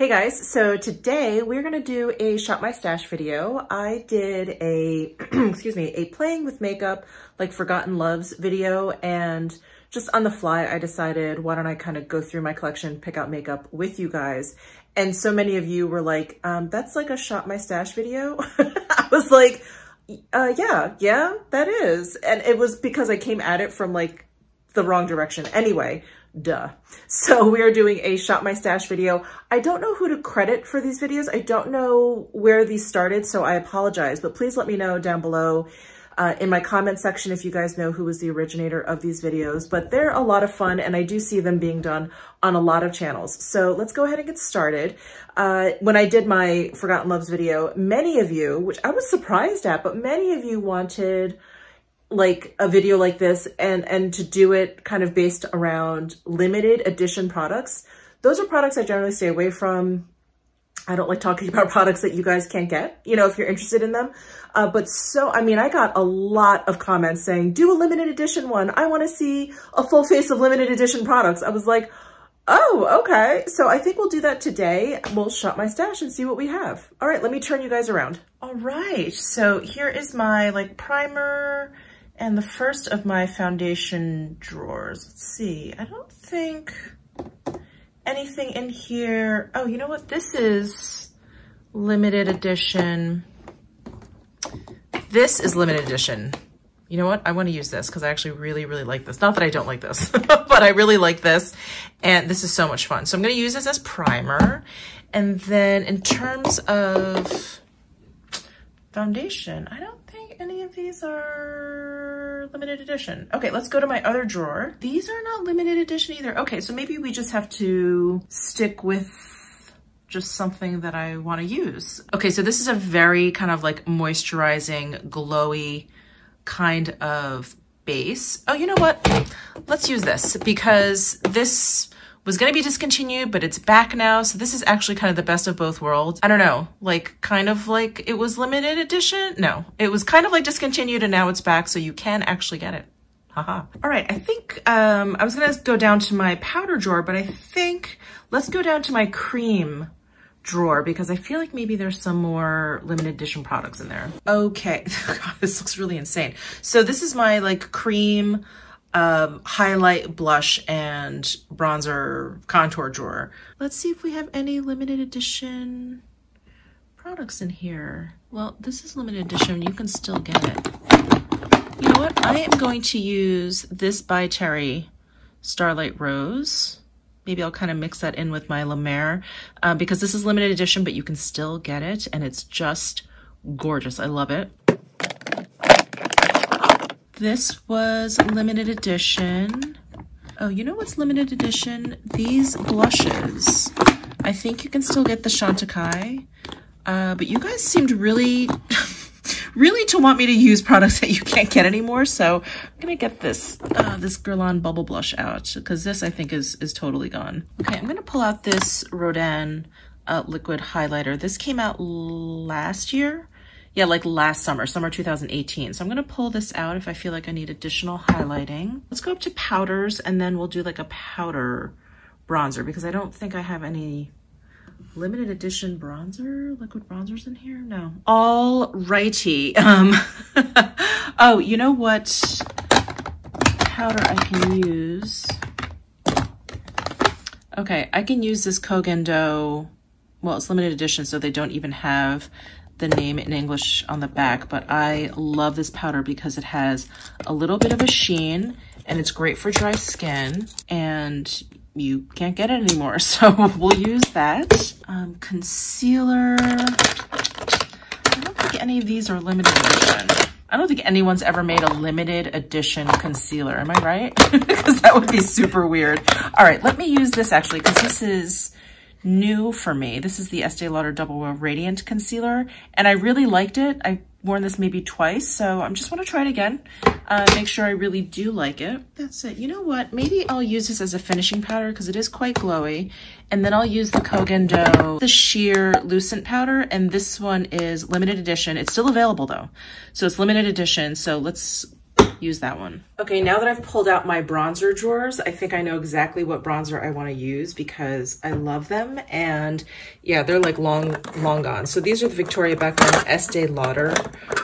Hey guys, so today we're gonna do a Shop My Stash video. I did a, excuse me, a playing with makeup, like Forgotten Loves video, and just on the fly, I decided, why don't I kind of go through my collection, pick out makeup with you guys. And so many of you were like, um, that's like a Shop My Stash video. I was like, uh, yeah, yeah, that is. And it was because I came at it from like the wrong direction. Anyway, duh. So we are doing a Shop My Stash video. I don't know who to credit for these videos. I don't know where these started, so I apologize, but please let me know down below uh, in my comment section if you guys know who was the originator of these videos, but they're a lot of fun and I do see them being done on a lot of channels. So let's go ahead and get started. Uh, when I did my Forgotten Loves video, many of you, which I was surprised at, but many of you wanted like a video like this and, and to do it kind of based around limited edition products. Those are products I generally stay away from. I don't like talking about products that you guys can't get, you know, if you're interested in them. Uh, but so, I mean, I got a lot of comments saying, do a limited edition one. I want to see a full face of limited edition products. I was like, oh, okay. So I think we'll do that today. We'll shop my stash and see what we have. All right, let me turn you guys around. All right, so here is my like primer and the first of my foundation drawers. Let's see, I don't think anything in here. Oh, you know what? This is limited edition. This is limited edition. You know what? I want to use this because I actually really, really like this. Not that I don't like this, but I really like this. And this is so much fun. So I'm going to use this as primer. And then in terms of foundation, I don't any of these are limited edition. Okay, let's go to my other drawer. These are not limited edition either. Okay, so maybe we just have to stick with just something that I want to use. Okay, so this is a very kind of like moisturizing, glowy kind of base. Oh, you know what? Let's use this because this was going to be discontinued, but it's back now. So this is actually kind of the best of both worlds. I don't know, like kind of like it was limited edition. No, it was kind of like discontinued and now it's back. So you can actually get it. Haha. All right. I think, um, I was going to go down to my powder drawer, but I think let's go down to my cream drawer because I feel like maybe there's some more limited edition products in there. Okay. God, this looks really insane. So this is my like cream um, highlight, blush, and bronzer contour drawer. Let's see if we have any limited edition products in here. Well, this is limited edition. You can still get it. You know what? I am going to use this by Terry Starlight Rose. Maybe I'll kind of mix that in with my La Mer uh, because this is limited edition, but you can still get it and it's just gorgeous. I love it. This was limited edition. Oh, you know what's limited edition? These blushes. I think you can still get the Chantecaille, uh, but you guys seemed really, really to want me to use products that you can't get anymore. So I'm gonna get this, uh, this Guerlain Bubble Blush out because this I think is, is totally gone. Okay, I'm gonna pull out this Rodin uh, liquid highlighter. This came out last year yeah, like last summer, summer 2018. So I'm gonna pull this out if I feel like I need additional highlighting. Let's go up to powders and then we'll do like a powder bronzer because I don't think I have any limited edition bronzer, liquid bronzers in here? No. All righty. Um, oh, you know what powder I can use? Okay, I can use this Koh Gen Do. Well, it's limited edition, so they don't even have the name in English on the back, but I love this powder because it has a little bit of a sheen and it's great for dry skin and you can't get it anymore. So we'll use that. Um, concealer. I don't think any of these are limited edition. I don't think anyone's ever made a limited edition concealer. Am I right? Because that would be super weird. All right, let me use this actually because this is new for me. This is the Estee Lauder Double Wear Radiant Concealer, and I really liked it. I've worn this maybe twice, so I just want to try it again. Uh, make sure I really do like it. That's it. You know what? Maybe I'll use this as a finishing powder because it is quite glowy. And then I'll use the Koh Gen Do, the Sheer Lucent Powder, and this one is limited edition. It's still available though. So it's limited edition, so let's use that one. Okay, now that I've pulled out my bronzer drawers, I think I know exactly what bronzer I want to use because I love them. And yeah, they're like long, long gone. So these are the Victoria Beckham Estee Lauder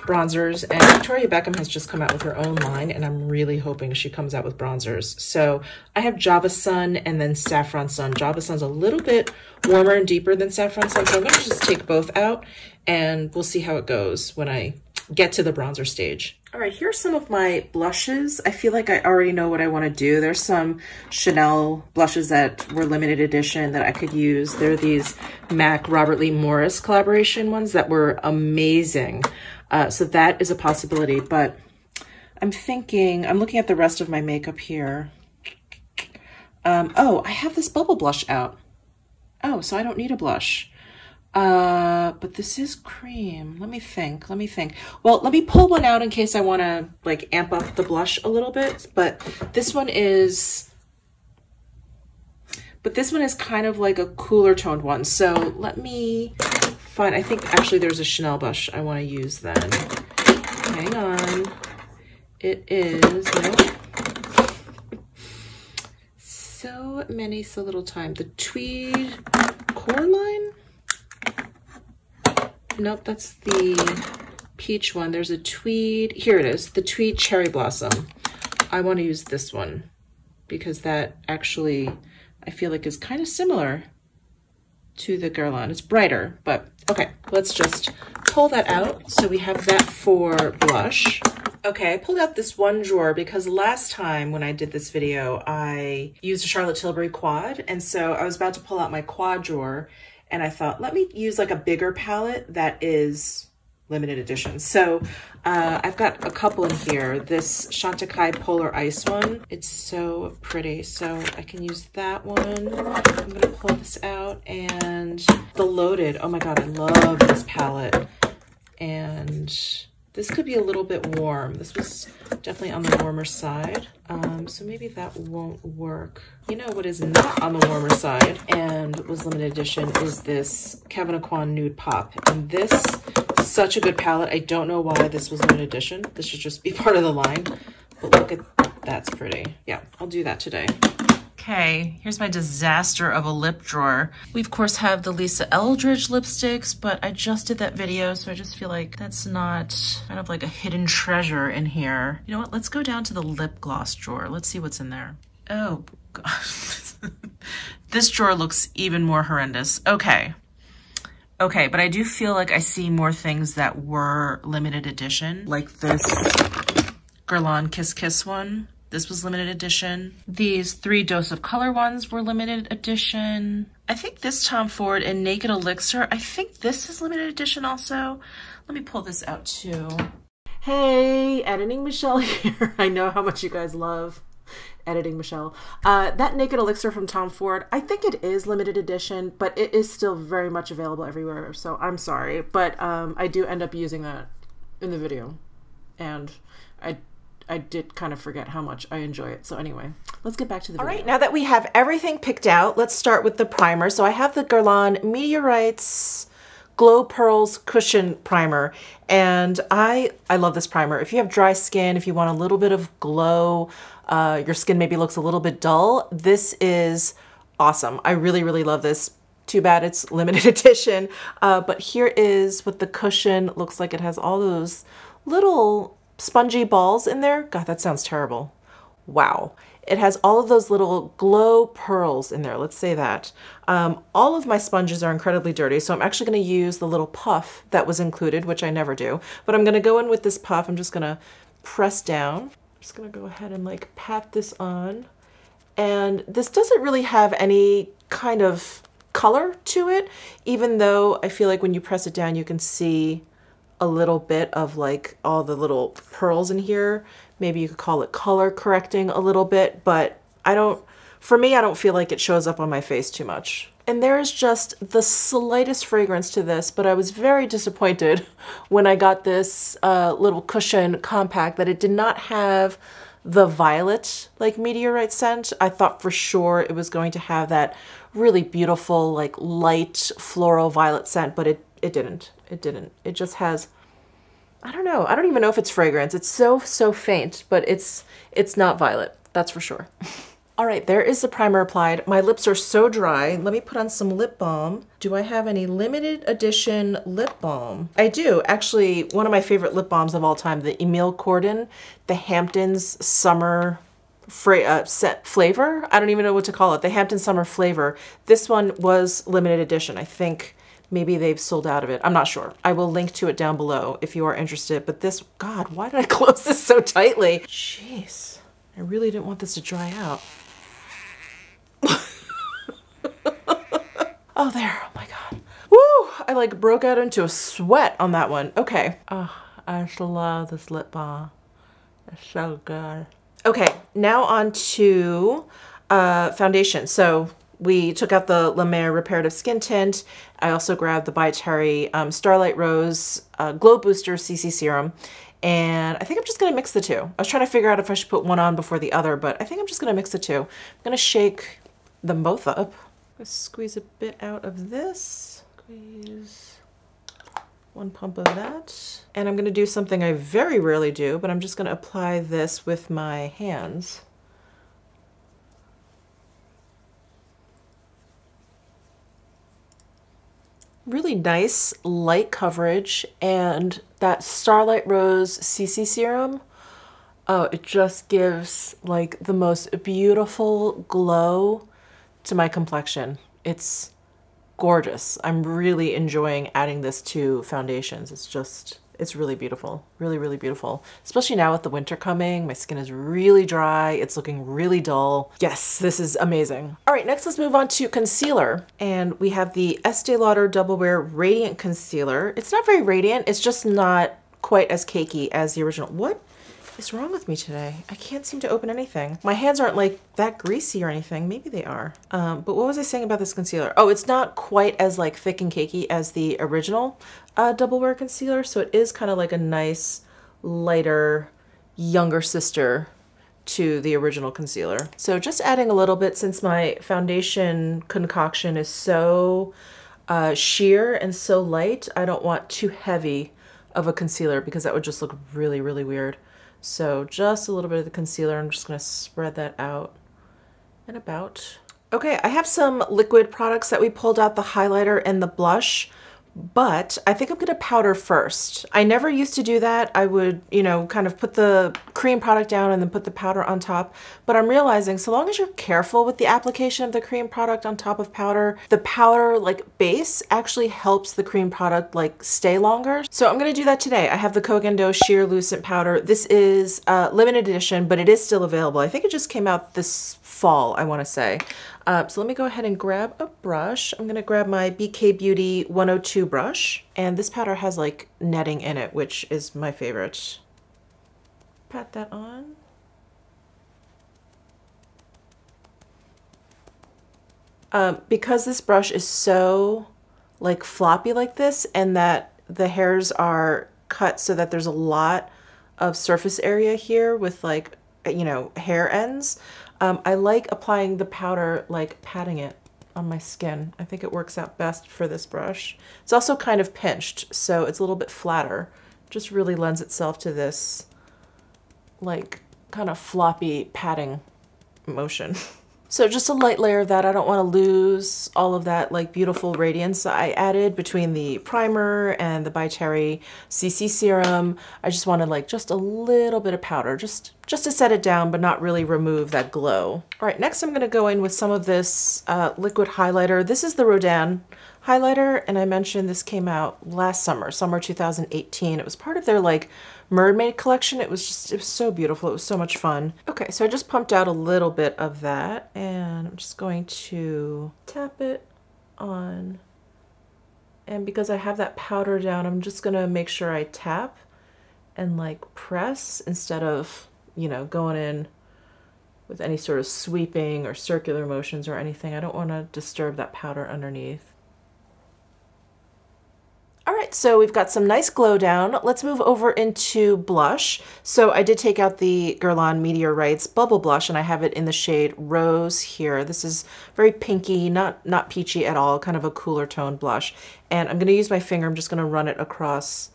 bronzers. And Victoria Beckham has just come out with her own line and I'm really hoping she comes out with bronzers. So I have Java Sun and then Saffron Sun. Java Sun's a little bit warmer and deeper than Saffron Sun. So I'm going to just take both out and we'll see how it goes when I get to the bronzer stage. All right, here's some of my blushes. I feel like I already know what I want to do. There's some Chanel blushes that were limited edition that I could use. There are these MAC Robert Lee Morris collaboration ones that were amazing. Uh, so that is a possibility, but I'm thinking, I'm looking at the rest of my makeup here. Um, oh, I have this bubble blush out. Oh, so I don't need a blush. Uh, but this is cream. Let me think. Let me think. Well, let me pull one out in case I want to like amp up the blush a little bit. But this one is, but this one is kind of like a cooler toned one. So let me find, I think actually there's a Chanel blush I want to use then. Hang on. It is, so many, so little time. The Tweed Coraline? Nope, that's the peach one. There's a tweed. Here it is, the tweed cherry blossom. I want to use this one because that actually I feel like is kind of similar to the Guerlain. It's brighter, but okay, let's just pull that out. So we have that for blush. Okay, I pulled out this one drawer because last time when I did this video, I used a Charlotte Tilbury quad. And so I was about to pull out my quad drawer and I thought, let me use like a bigger palette that is limited edition. So uh, I've got a couple in here. This Chantecaille Polar Ice one. It's so pretty. So I can use that one. I'm to pull this out. And the Loaded. Oh my God, I love this palette. And this could be a little bit warm. This was definitely on the warmer side. Um, so maybe that won't work. You know what is not on the warmer side and was limited edition is this Kevyn Aucoin Nude Pop. And this such a good palette. I don't know why this was limited edition. This should just be part of the line. But look at, that's pretty. Yeah, I'll do that today. Okay, here's my disaster of a lip drawer. We of course have the Lisa Eldridge lipsticks, but I just did that video, so I just feel like that's not kind of like a hidden treasure in here. You know what, let's go down to the lip gloss drawer. Let's see what's in there. Oh, gosh. this drawer looks even more horrendous. Okay. Okay, but I do feel like I see more things that were limited edition, like this Guerlain Kiss Kiss one. This was limited edition. These three Dose of Color ones were limited edition. I think this Tom Ford and Naked Elixir, I think this is limited edition also. Let me pull this out too. Hey, Editing Michele here. I know how much you guys love editing Michele. Uh, that Naked Elixir from Tom Ford, I think it is limited edition, but it is still very much available everywhere. So I'm sorry, but um, I do end up using that in the video. And I I did kind of forget how much I enjoy it. So anyway, let's get back to the All video. right, now that we have everything picked out, let's start with the primer. So I have the Guerlain Meteorites Glow Pearls Cushion Primer. And I, I love this primer. If you have dry skin, if you want a little bit of glow, uh, your skin maybe looks a little bit dull, this is awesome. I really, really love this. Too bad it's limited edition. Uh, but here is what the cushion looks like. It has all those little spongy balls in there. God, that sounds terrible. Wow. It has all of those little glow pearls in there. Let's say that. Um, all of my sponges are incredibly dirty, so I'm actually going to use the little puff that was included, which I never do. But I'm going to go in with this puff. I'm just going to press down. I'm just going to go ahead and like pat this on. And this doesn't really have any kind of color to it, even though I feel like when you press it down, you can see a little bit of like all the little pearls in here. Maybe you could call it color correcting a little bit, but I don't, for me, I don't feel like it shows up on my face too much. And there's just the slightest fragrance to this, but I was very disappointed when I got this uh, little cushion compact that it did not have the violet like meteorite scent. I thought for sure it was going to have that really beautiful like light floral violet scent, but it, it didn't. It didn't. It just has I don't know. I don't even know if it's fragrance. It's so, so faint, but it's, it's not violet. That's for sure. All right, there is the primer applied. My lips are so dry. Let me put on some lip balm. Do I have any limited edition lip balm? I do. Actually, one of my favorite lip balms of all time, the Emile Cordon, the Hamptons Summer uh, set flavor. I don't even know what to call it. The Hampton Summer flavor. This one was limited edition. I think maybe they've sold out of it. I'm not sure. I will link to it down below if you are interested. But this, God, why did I close this so tightly? Jeez, I really didn't want this to dry out. oh, there. Oh my God. Woo! I like broke out into a sweat on that one. Okay. Oh, I just love this lip balm. It's so good. Okay, now on to uh, foundation. So we took out the La Mer Reparative Skin Tint. I also grabbed the By Terry um, Starlight Rose uh, Glow Booster CC Serum. And I think I'm just to mix the two. I was trying to figure out if I should put one on before the other, but I think I'm just to mix the two. I'm to shake them both up. squeeze a bit out of this. Squeeze one pump of that. And I'm gonna do something I very rarely do, but I'm just gonna apply this with my hands. Really nice light coverage and that Starlight Rose CC serum, oh, it just gives like the most beautiful glow to my complexion. It's gorgeous. I'm really enjoying adding this to foundations. It's just, it's really beautiful. Really, really beautiful. Especially now with the winter coming. My skin is really dry. It's looking really dull. Yes, this is amazing. All right, next let's move on to concealer. And we have the Estee Lauder Double Wear Radiant Concealer. It's not very radiant. It's just not quite as cakey as the original. What is wrong with me today? I can't seem to open anything. My hands aren't like that greasy or anything. Maybe they are. Um, but what was I saying about this concealer? Oh, it's not quite as like thick and cakey as the original uh, Double Wear concealer. So it is kind of like a nice, lighter, younger sister to the original concealer. So just adding a little bit since my foundation concoction is so uh, sheer and so light, I don't want too heavy of a concealer because that would just look really, really weird. So just a little bit of the concealer. I'm just going to spread that out and about. Okay, I have some liquid products that we pulled out, the highlighter and the blush but I think I'm gonna powder first. I never used to do that. I would, you know, kind of put the cream product down and then put the powder on top. But I'm realizing so long as you're careful with the application of the cream product on top of powder, the powder like base actually helps the cream product like stay longer. So I'm gonna do that today. I have the Koh Gen Do Sheer Lucent Powder. This is a limited edition, but it is still available. I think it just came out this fall, I wanna say. Uh, so let me go ahead and grab a brush. I'm going to grab my BK Beauty 102 brush. And this powder has like netting in it, which is my favorite. Pat that on. Um, because this brush is so like floppy like this and that the hairs are cut so that there's a lot of surface area here with like, you know, hair ends. Um, I like applying the powder, like patting it on my skin. I think it works out best for this brush. It's also kind of pinched, so it's a little bit flatter. Just really lends itself to this like kind of floppy patting motion. So just a light layer of that. I don't want to lose all of that like beautiful radiance that I added between the primer and the By Terry CC serum. I just wanted like just a little bit of powder just, just to set it down but not really remove that glow. All right, next I'm going to go in with some of this uh, liquid highlighter. This is the Rodin highlighter and I mentioned this came out last summer, summer 2018. It was part of their like mermaid collection. It was just, it was so beautiful. It was so much fun. Okay, so I just pumped out a little bit of that and I'm just going to tap it on. And because I have that powder down, I'm just gonna make sure I tap and like press instead of, you know, going in with any sort of sweeping or circular motions or anything. I don't want to disturb that powder underneath. All right, so we've got some nice glow down. Let's move over into blush. So I did take out the Guerlain Meteorites Bubble Blush and I have it in the shade Rose here. This is very pinky, not, not peachy at all, kind of a cooler tone blush. And I'm gonna use my finger, I'm just gonna run it across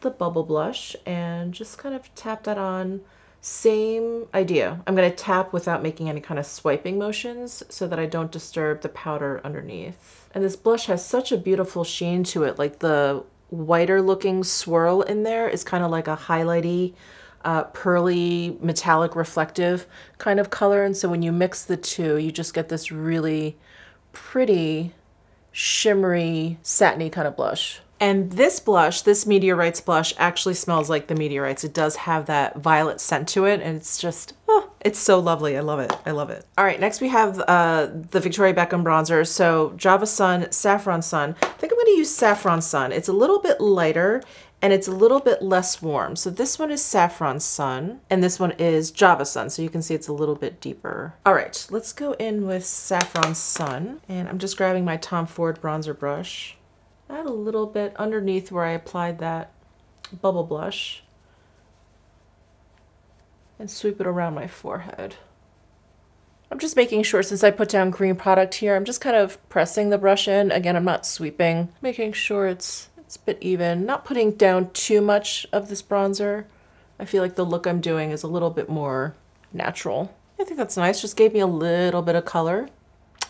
the Bubble Blush and just kind of tap that on. Same idea. I'm going to tap without making any kind of swiping motions so that I don't disturb the powder underneath. And this blush has such a beautiful sheen to it. Like the whiter looking swirl in there is kind of like a highlighty, uh, pearly, metallic, reflective kind of color. And so when you mix the two, you just get this really pretty, shimmery, satiny kind of blush. And this blush, this Meteorites blush, actually smells like the Meteorites. It does have that violet scent to it, and it's just, oh, it's so lovely. I love it. I love it. All right, next we have uh, the Victoria Beckham bronzer. So Java Sun, Saffron Sun. I think I'm going to use Saffron Sun. It's a little bit lighter, and it's a little bit less warm. So this one is Saffron Sun, and this one is Java Sun. So you can see it's a little bit deeper. All right, let's go in with Saffron Sun. And I'm just grabbing my Tom Ford bronzer brush add a little bit underneath where I applied that bubble blush and sweep it around my forehead. I'm just making sure since I put down green product here, I'm just kind of pressing the brush in. Again, I'm not sweeping, making sure it's, it's a bit even, not putting down too much of this bronzer. I feel like the look I'm doing is a little bit more natural. I think that's nice, just gave me a little bit of color.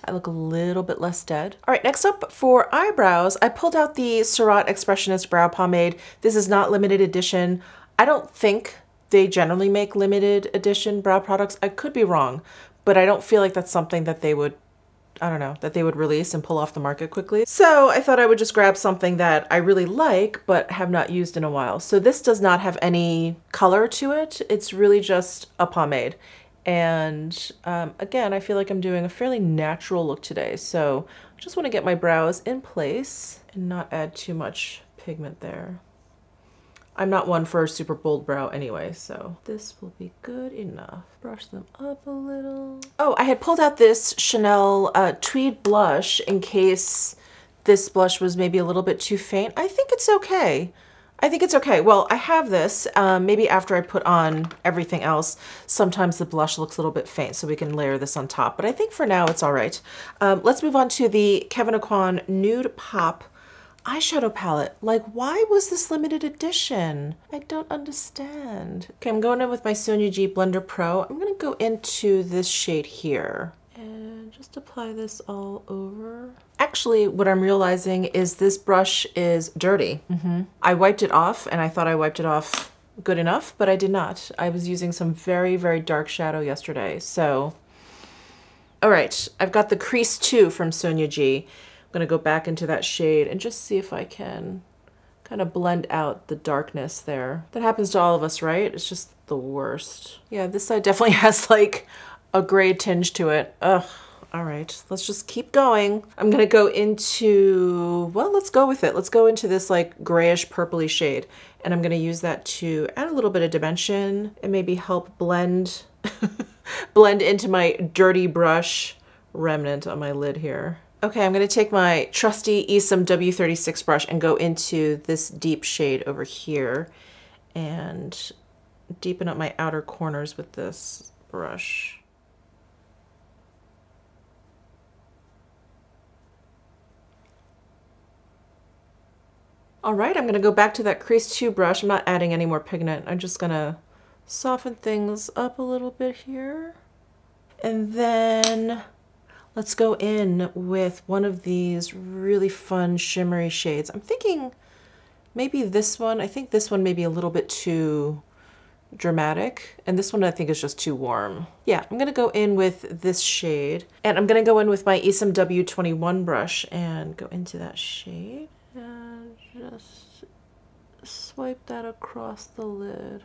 I look a little bit less dead. All right, next up for eyebrows, I pulled out the Surratt Expressioniste Brow Pomade. This is not limited edition. I don't think they generally make limited edition brow products. I could be wrong, but I don't feel like that's something that they would I don't know, that they would release and pull off the market quickly. So I thought I would just grab something that I really like, but have not used in a while. So this does not have any color to it. It's really just a pomade. And um, again, I feel like I'm doing a fairly natural look today. So I just want to get my brows in place and not add too much pigment there. I'm not one for a super bold brow anyway, so this will be good enough. Brush them up a little. Oh, I had pulled out this Chanel uh, Tweed blush in case this blush was maybe a little bit too faint. I think it's okay. I think it's okay. Well, I have this. Um, maybe after I put on everything else, sometimes the blush looks a little bit faint, so we can layer this on top. But I think for now it's all right. Um, let's move on to the Kevyn Aucoin Nude Pop eyeshadow palette. Like, why was this limited edition? I don't understand. Okay, I'm going in with my Sonia G Blender Pro. I'm going to go into this shade here and just apply this all over. Actually, what I'm realizing is this brush is dirty. Mm -hmm. I wiped it off and I thought I wiped it off good enough, but I did not. I was using some very, very dark shadow yesterday. So, all right, I've got the Crease 2 from Sonia G. I'm gonna go back into that shade and just see if I can kind of blend out the darkness there. That happens to all of us, right? It's just the worst. Yeah, this side definitely has like a gray tinge to it. Ugh. All right, let's just keep going. I'm gonna go into, well, let's go with it. Let's go into this like grayish purpley shade. And I'm gonna use that to add a little bit of dimension and maybe help blend, blend into my dirty brush remnant on my lid here. Okay, I'm gonna take my trusty Esom W36 brush and go into this deep shade over here and deepen up my outer corners with this brush. All right, I'm gonna go back to that crease 2 brush. I'm not adding any more pigment. I'm just gonna soften things up a little bit here. And then let's go in with one of these really fun shimmery shades. I'm thinking maybe this one. I think this one may be a little bit too dramatic and this one I think is just too warm. Yeah, I'm gonna go in with this shade and I'm gonna go in with my Esom W21 brush and go into that shade just swipe that across the lid.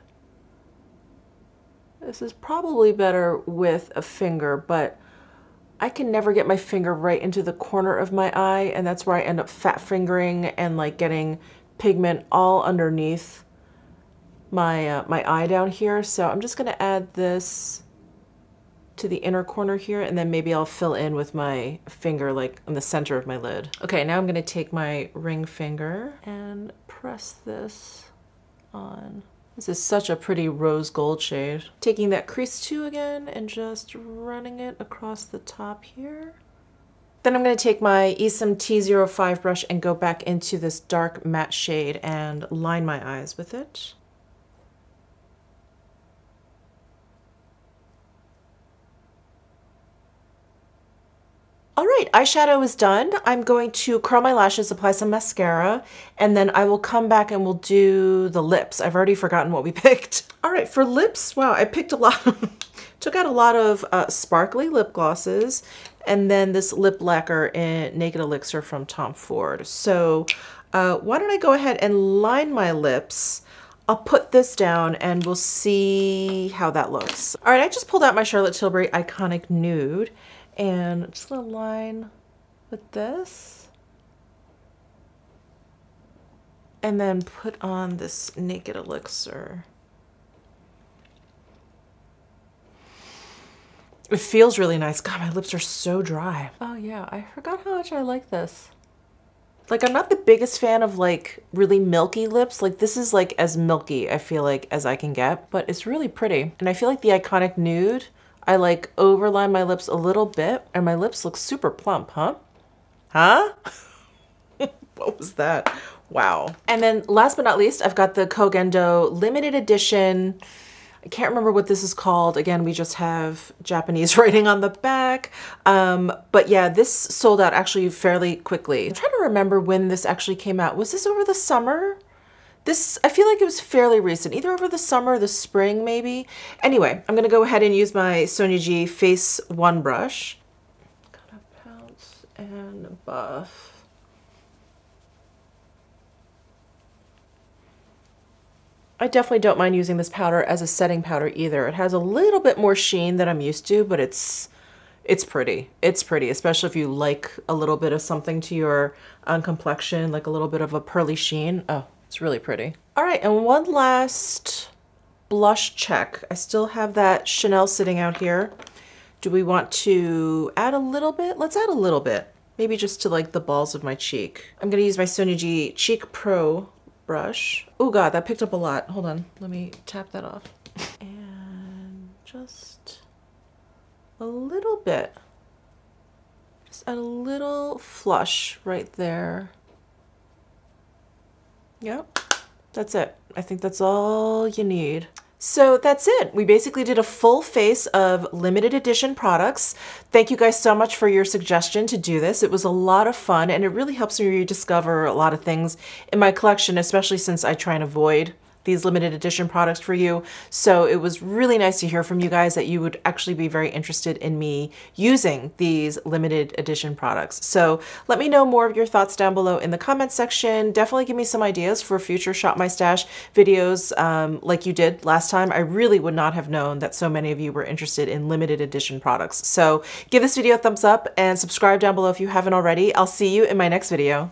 This is probably better with a finger, but I can never get my finger right into the corner of my eye, and that's where I end up fat fingering and like getting pigment all underneath my, uh, my eye down here. So I'm just gonna add this to the inner corner here and then maybe I'll fill in with my finger like in the center of my lid. Okay, now I'm gonna take my ring finger and press this on. This is such a pretty rose gold shade. Taking that crease two again and just running it across the top here. Then I'm going to take my Esom T05 brush and go back into this dark matte shade and line my eyes with it. All right, eyeshadow is done. I'm going to curl my lashes, apply some mascara, and then I will come back and we'll do the lips. I've already forgotten what we picked. All right, for lips, wow, I picked a lot, took out a lot of uh, sparkly lip glosses, and then this lip lacquer in Naked Elixir from Tom Ford. So uh, why don't I go ahead and line my lips. I'll put this down and we'll see how that looks. All right, I just pulled out my Charlotte Tilbury Iconic Nude and just gonna line with this and then put on this Naked Elixir. It feels really nice. God, my lips are so dry. Oh yeah, I forgot how much I like this. Like I'm not the biggest fan of like really milky lips. Like this is like as milky I feel like as I can get, but it's really pretty. And I feel like the Iconic Nude I like overline my lips a little bit and my lips look super plump, huh? Huh? what was that? Wow. And then last but not least, I've got the Koh Gen Do limited edition. I can't remember what this is called. Again, we just have Japanese writing on the back. Um, but yeah, this sold out actually fairly quickly. I'm trying to remember when this actually came out. Was this over the summer? This, I feel like it was fairly recent, either over the summer or the spring maybe. Anyway, I'm gonna go ahead and use my Sonia G Face One brush. Of pounce and buff. I definitely don't mind using this powder as a setting powder either. It has a little bit more sheen than I'm used to, but it's it's pretty. It's pretty, especially if you like a little bit of something to your um, complexion, like a little bit of a pearly sheen. Oh, it's really pretty. All right, and one last blush check. I still have that Chanel sitting out here. Do we want to add a little bit? Let's add a little bit. Maybe just to like the balls of my cheek. I'm gonna use my Sonia G Cheek Pro brush. Oh God, that picked up a lot. Hold on, let me tap that off. And just a little bit. Just add a little flush right there. Yep, that's it. I think that's all you need. So that's it. We basically did a full face of limited edition products. Thank you guys so much for your suggestion to do this. It was a lot of fun and it really helps me rediscover a lot of things in my collection, especially since I try and avoid these limited edition products for you. So it was really nice to hear from you guys that you would actually be very interested in me using these limited edition products. So let me know more of your thoughts down below in the comments section. Definitely give me some ideas for future Shop My Stash videos um, like you did last time. I really would not have known that so many of you were interested in limited edition products. So give this video a thumbs up and subscribe down below if you haven't already. I'll see you in my next video.